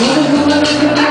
You.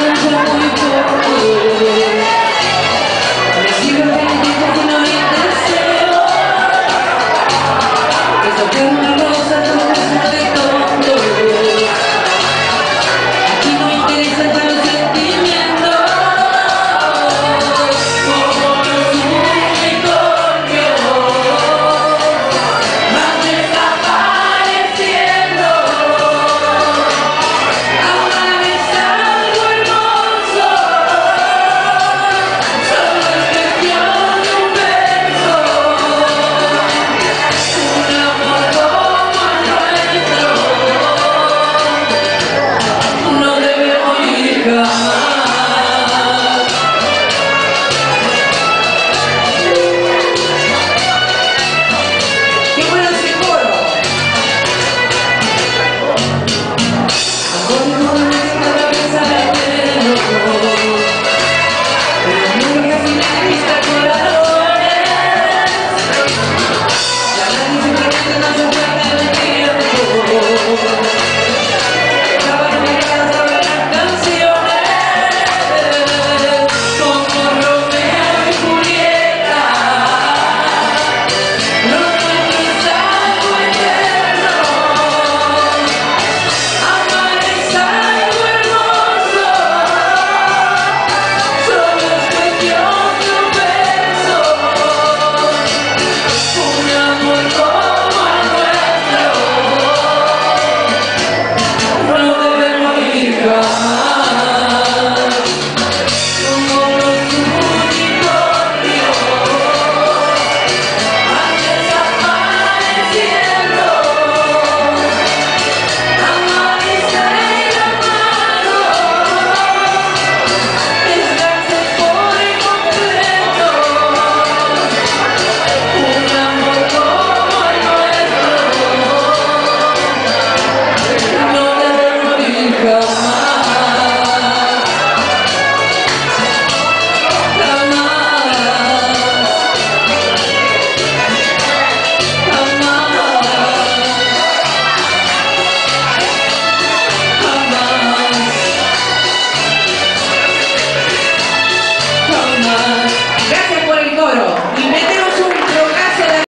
girls.